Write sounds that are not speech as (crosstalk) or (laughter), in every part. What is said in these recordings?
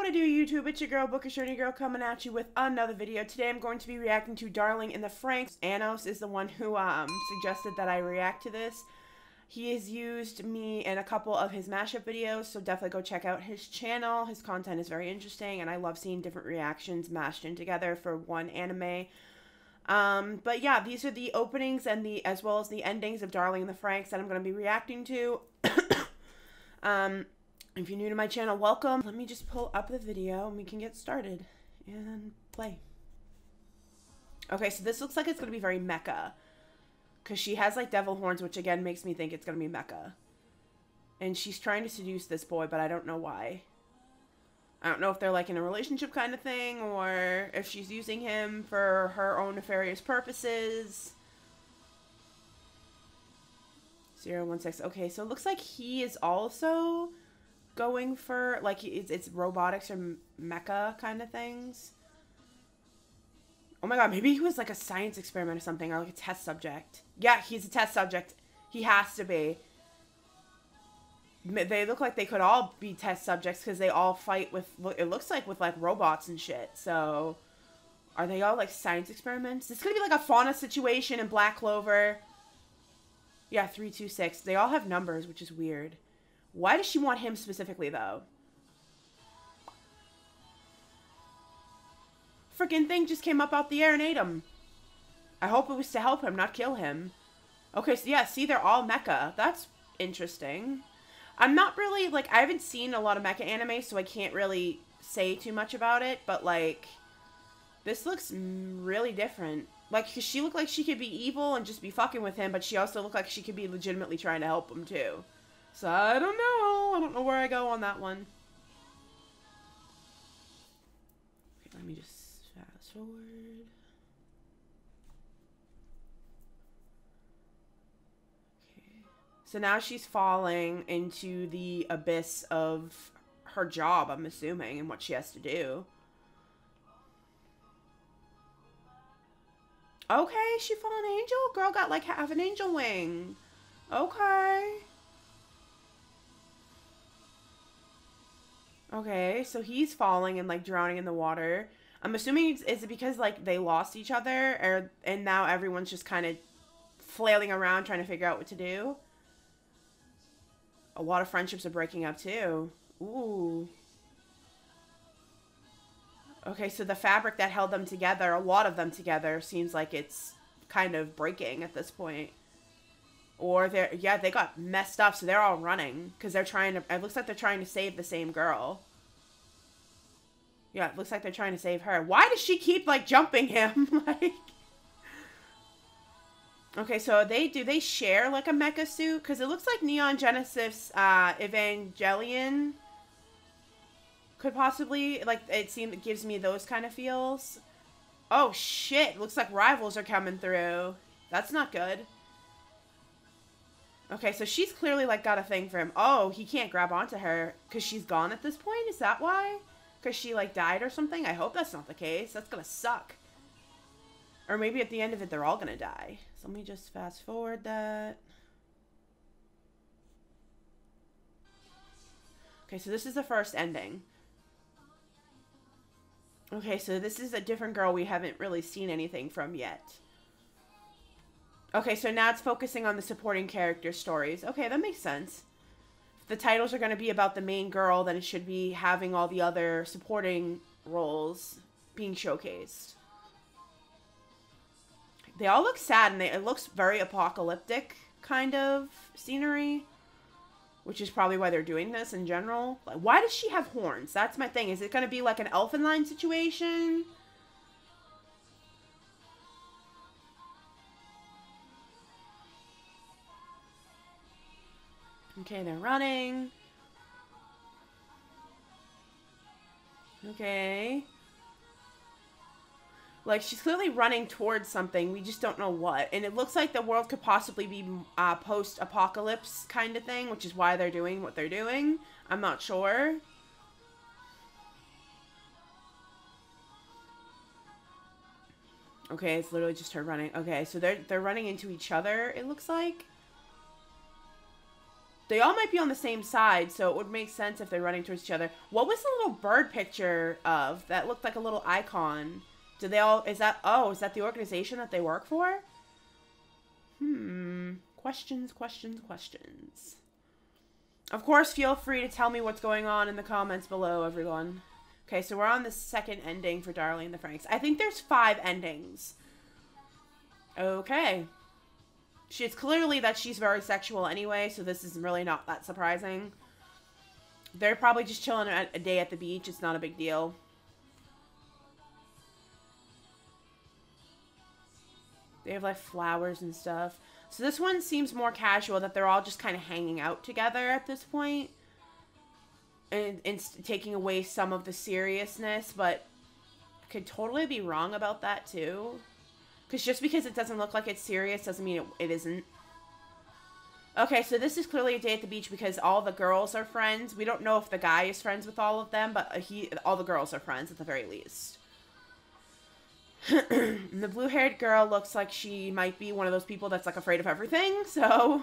What I do YouTube, it's your girl Bookish Nerdy Girl coming at you with another video. Today I'm going to be reacting to Darling in the Franxx. Azai is the one who um, suggested that I react to this. He has used me in a couple of his mashup videos, so definitely go check out his channel. His content is very interesting, and I love seeing different reactions mashed in together for one anime. Um, but yeah, these are the openings and the as well as the endings of Darling in the Franxx that I'm going to be reacting to. (coughs) um, if you're new to my channel, welcome. Let me just pull up the video and we can get started and play. Okay, so this looks like it's going to be very mecha. Because she has, like, devil horns, which, again, makes me think it's going to be mecha. And she's trying to seduce this boy, but I don't know why. I don't know if they're, like, in a relationship kind of thing, or if she's using him for her own nefarious purposes. Zero one six. Okay, so it looks like he is also going for like it's, it's robotics or mecha kind of things. Oh my god, maybe he was like a science experiment or something, or like a test subject. Yeah, he's a test subject. He has to be. They look like they could all be test subjects because they all fight with, it looks like with like robots and shit. So, are they all like science experiments? This could be like a fauna situation in Black Clover. Yeah, 326. They all have numbers, which is weird. Why does she want him specifically, though? Freaking thing just came up out the air and ate him. I hope it was to help him, not kill him. Okay, so yeah, see, they're all mecha. That's interesting. I'm not really, like, I haven't seen a lot of mecha anime, so I can't really say too much about it, but, like, this looks really different. Like, cause she looked like she could be evil and just be fucking with him, but she also looked like she could be legitimately trying to help him, too. So I don't know. I don't know where I go on that one. Okay, let me just fast forward. Okay. So now she's falling into the abyss of her job, I'm assuming, and what she has to do. Okay, she fell an angel? Girl got like half an angel wing. Okay. Okay, so he's falling and like drowning in the water. I'm assuming it's, is it because like they lost each other, or and now everyone's just kind of flailing around trying to figure out what to do. A lot of friendships are breaking up too. Ooh. Okay, so the fabric that held them together, a lot of them together, seems like it's kind of breaking at this point. Or they're, yeah, they got messed up, so they're all running. Because they're trying to, it looks like they're trying to save the same girl. Yeah, it looks like they're trying to save her. Why does she keep, like, jumping him? (laughs) like... Okay, so they, do they share, like, a mecha suit? Because it looks like Neon Genesis, uh, Evangelion could possibly, like, it seems, it gives me those kind of feels. Oh, shit. Looks like rivals are coming through. That's not good. Okay, so she's clearly, like, got a thing for him. Oh, he can't grab onto her because she's gone at this point? Is that why? Because she, like, died or something? I hope that's not the case. That's gonna suck. Or maybe at the end of it, they're all gonna die. So let me just fast forward that. Okay, so this is the first ending. Okay, so this is a different girl we haven't really seen anything from yet. Okay, so now it's focusing on the supporting character stories. Okay, that makes sense. If the titles are going to be about the main girl, then it should be having all the other supporting roles being showcased. They all look sad, and they, it looks very apocalyptic kind of scenery. Which is probably why they're doing this in general. Like, why does she have horns? That's my thing. Is it going to be like an Elfen Lied situation? Okay, they're running. Okay. Like, she's clearly running towards something. We just don't know what. And it looks like the world could possibly be uh, post-apocalypse kind of thing, which is why they're doing what they're doing. I'm not sure. Okay, it's literally just her running. Okay, so they're they're running into each other, it looks like. They all might be on the same side, so it would make sense if they're running towards each other. What was the little bird picture of? That looked like a little icon. Do they all, is that, oh, is that the organization that they work for? Hmm. Questions, questions, questions. Of course, feel free to tell me what's going on in the comments below, everyone. Okay, so we're on the second ending for Darling the Franxx. I think there's five endings. Okay. She's clearly that she's very sexual anyway, so this is really not that surprising. They're probably just chilling a day at the beach. It's not a big deal. They have like flowers and stuff. So this one seems more casual that they're all just kind of hanging out together at this point and, and taking away some of the seriousness, but could totally be wrong about that too. Because just because it doesn't look like it's serious doesn't mean it, it isn't. Okay, so this is clearly a day at the beach because all the girls are friends. We don't know if the guy is friends with all of them, but he, all the girls are friends at the very least. (clears throat) the blue-haired girl looks like she might be one of those people that's like afraid of everything, so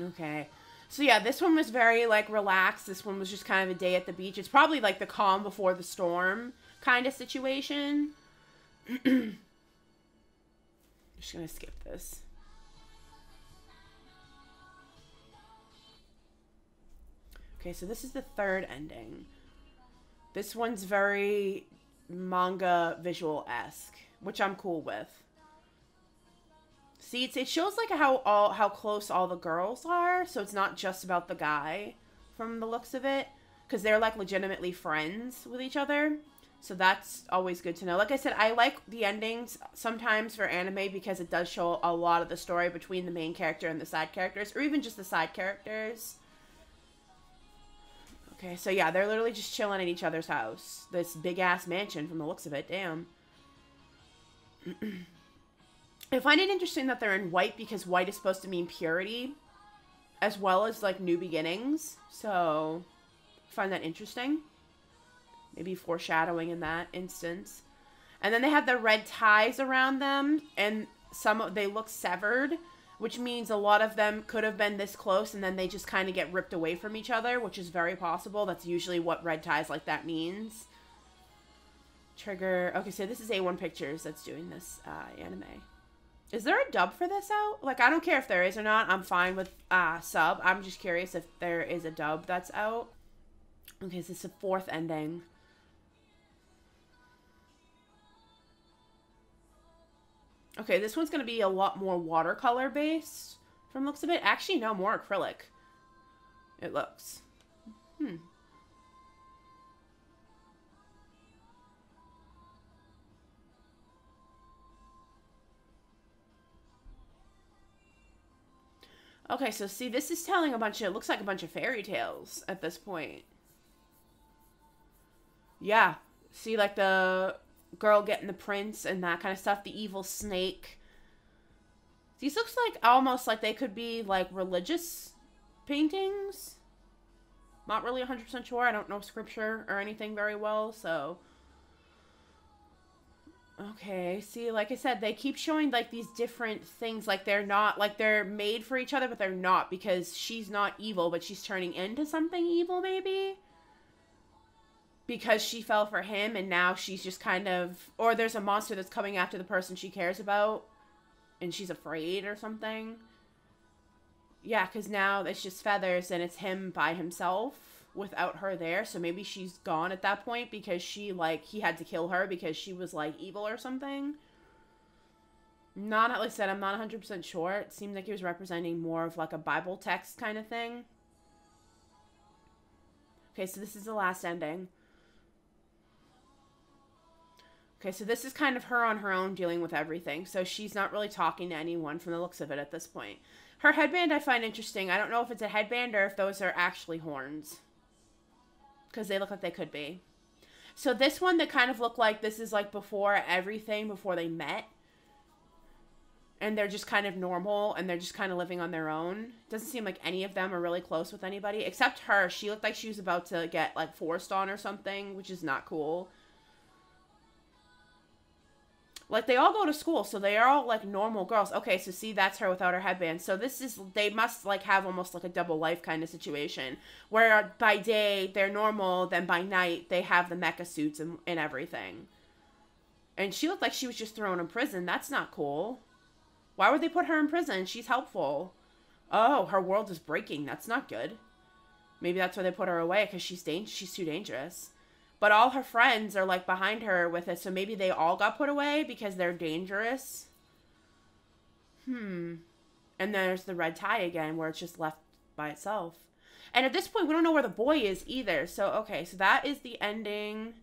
Okay. So yeah, this one was very like relaxed. This one was just kind of a day at the beach. It's probably like the calm before the storm kind of situation. I'm (clears throat) just gonna skip this. Okay, so this is the third ending. This one's very manga visual esque, which I'm cool with. See, it shows like how all how close all the girls are, so it's not just about the guy from the looks of it, because they're like legitimately friends with each other. So that's always good to know. Like I said, I like the endings sometimes for anime because it does show a lot of the story between the main character and the side characters, or even just the side characters. Okay, so yeah, they're literally just chilling at each other's house. This big ass mansion from the looks of it. Damn. (clears throat) I find it interesting that they're in white because white is supposed to mean purity as well as like new beginnings. So I find that interesting. Maybe foreshadowing in that instance. And then they have the red ties around them and some of they look severed, which means a lot of them could have been this close and then they just kind of get ripped away from each other, which is very possible. That's usually what red ties like that means. Trigger. Okay, so this is A1 Pictures that's doing this uh, anime. Is there a dub for this out? Like, I don't care if there is or not. I'm fine with uh, sub. I'm just curious if there is a dub that's out. Okay, so this is the fourth ending. Okay, this one's going to be a lot more watercolor based from looks of it. Actually, no, more acrylic. It looks. Hmm. Okay, so see, this is telling a bunch of, it looks like a bunch of fairy tales at this point. Yeah. See, like the girl getting the prince and that kind of stuff. The evil snake. These looks like almost like they could be like religious paintings. Not really 100% sure. I don't know scripture or anything very well, so Okay, see, like I said, they keep showing like these different things. Like they're not like they're made for each other, but they're not because she's not evil, but she's turning into something evil, maybe. Because she fell for him, and now she's just kind of, or there's a monster that's coming after the person she cares about, and she's afraid or something. Yeah, because now it's just feathers, and it's him by himself without her there. So maybe she's gone at that point because she like he had to kill her because she was like evil or something. Not like I said, I'm not 100% sure. It seemed like he was representing more of like a Bible text kind of thing. Okay, so this is the last ending. Okay, so this is kind of her on her own dealing with everything. So she's not really talking to anyone from the looks of it at this point. Her headband I find interesting. I don't know if it's a headband or if those are actually horns because they look like they could be. So this one that kind of look like this is like before everything, before they met. And they're just kind of normal and they're just kind of living on their own. Doesn't seem like any of them are really close with anybody except her. She looked like she was about to get like forced on or something, which is not cool. Like they all go to school, so they are all like normal girls. Okay, so see, that's her without her headband. So this is they must like have almost like a double life kind of situation, where by day they're normal, then by night they have the mecha suits and, and everything. And she looked like she was just thrown in prison. That's not cool. Why would they put her in prison? She's helpful. Oh, her world is breaking. That's not good. Maybe that's why they put her away because she's dang- she's too dangerous. But all her friends are like behind her with it, so maybe they all got put away because they're dangerous. Hmm. And there's the red tie again, where it's just left by itself. And at this point, we don't know where the boy is either. So okay, so that is the ending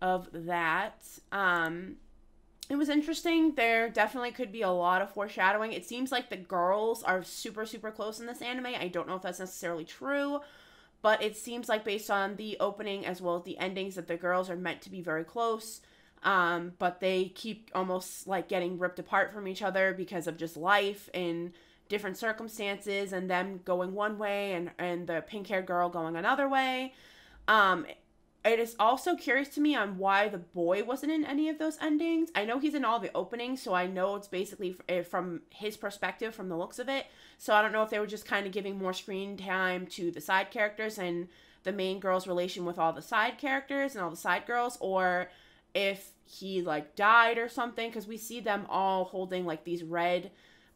of that. Um, it was interesting. There definitely could be a lot of foreshadowing. It seems like the girls are super, super close in this anime. I don't know if that's necessarily true, but it seems like based on the opening as well as the endings that the girls are meant to be very close. Um, but they keep almost like getting ripped apart from each other because of just life and different circumstances and them going one way and, and the pink haired girl going another way. Um, it is also curious to me on why the boy wasn't in any of those endings. I know he's in all the openings, so I know it's basically eh, from his perspective, from the looks of it. So I don't know if they were just kind of giving more screen time to the side characters and the main girl's relation with all the side characters and all the side girls, or if he like died or something, because we see them all holding like these red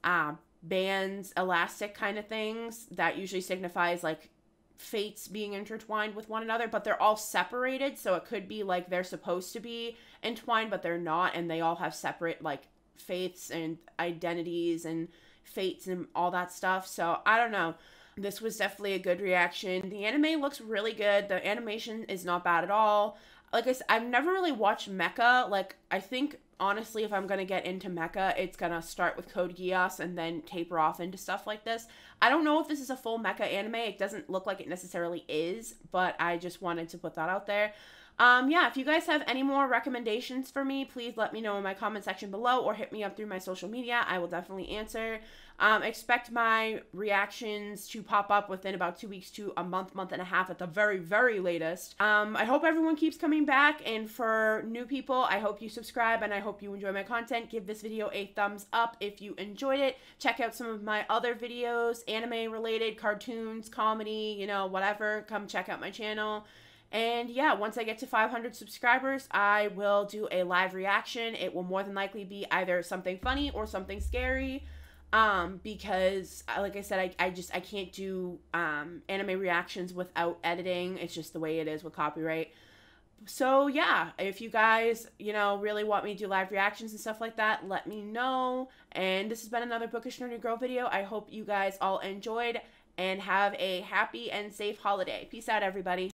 uh, bands, elastic kind of things that usually signifies like fates being intertwined with one another, but they're all separated. So it could be like they're supposed to be entwined, but they're not, and they all have separate like faiths and identities and fates and all that stuff. So I don't know. This was definitely a good reaction. The anime looks really good. The animation is not bad at all. Like I said, I've never really watched mecha. Like I think honestly, if I'm gonna get into mecha, it's gonna start with Code Geass and then taper off into stuff like this. I don't know if this is a full mecha anime. It doesn't look like it necessarily is, but I just wanted to put that out there. Um, yeah, if you guys have any more recommendations for me, please let me know in my comment section below or hit me up through my social media. I will definitely answer. Um, expect my reactions to pop up within about two weeks to a month, month and a half at the very, very latest. Um, I hope everyone keeps coming back. And for new people, I hope you subscribe and I hope you enjoy my content. Give this video a thumbs up if you enjoyed it. Check out some of my other videos, anime related, cartoons, comedy, you know, whatever. Come check out my channel. And yeah, once I get to 500 subscribers, I will do a live reaction. It will more than likely be either something funny or something scary um because uh, like i said i, I just i can't do um anime reactions without editing. It's just the way it is with copyright. So yeah if you guys you know really want me to do live reactions and stuff like that let me know. And this has been another bookish nerdy girl video. I hope you guys all enjoyed and have a happy and safe holiday. Peace out everybody